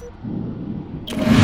you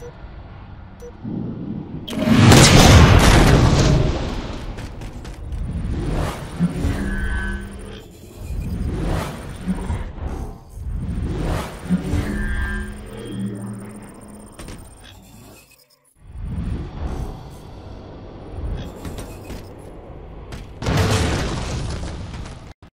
Thank you.